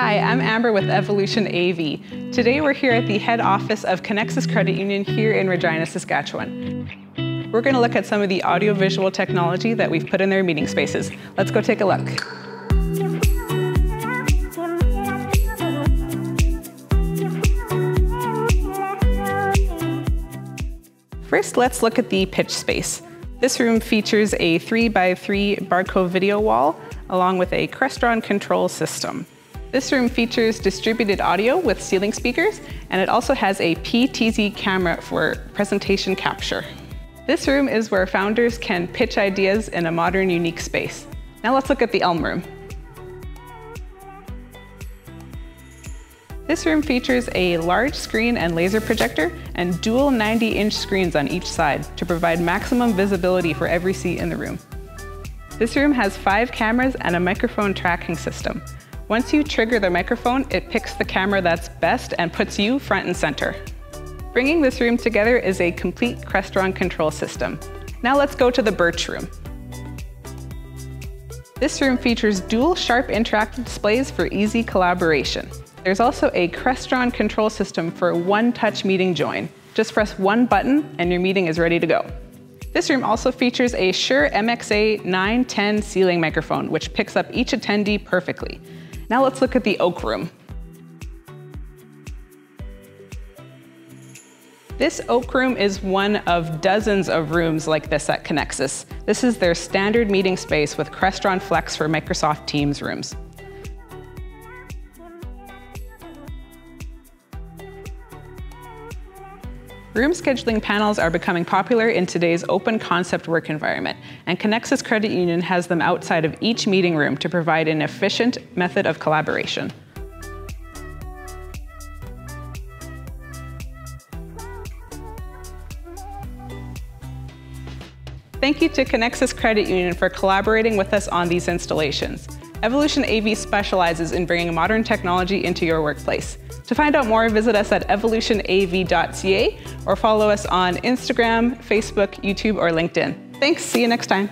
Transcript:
Hi, I'm Amber with Evolution AV. Today we're here at the head office of Conexus Credit Union here in Regina, Saskatchewan. We're going to look at some of the audiovisual technology that we've put in their meeting spaces. Let's go take a look. First, let's look at the pitch space. This room features a 3x3 Barco video wall along with a Crestron control system. This room features distributed audio with ceiling speakers, and it also has a PTZ camera for presentation capture. This room is where founders can pitch ideas in a modern, unique space. Now let's look at the Elm Room. This room features a large screen and laser projector and dual 90-inch screens on each side to provide maximum visibility for every seat in the room. This room has five cameras and a microphone tracking system. Once you trigger the microphone, it picks the camera that's best and puts you front and center. Bringing this room together is a complete Crestron control system. Now let's go to the Birch Room. This room features dual sharp interactive displays for easy collaboration. There's also a Crestron control system for one-touch meeting join. Just press one button and your meeting is ready to go. This room also features a Shure MXA 910 ceiling microphone, which picks up each attendee perfectly. Now let's look at the Oak Room. This Oak Room is one of dozens of rooms like this at Conexus. This is their standard meeting space with Crestron Flex for Microsoft Teams rooms. Room scheduling panels are becoming popular in today's open concept work environment, and Conexus Credit Union has them outside of each meeting room to provide an efficient method of collaboration. Thank you to Conexus Credit Union for collaborating with us on these installations. Evolution AV specializes in bringing modern technology into your workplace. To find out more, visit us at evolutionav.ca or follow us on Instagram, Facebook, YouTube, or LinkedIn. Thanks, see you next time.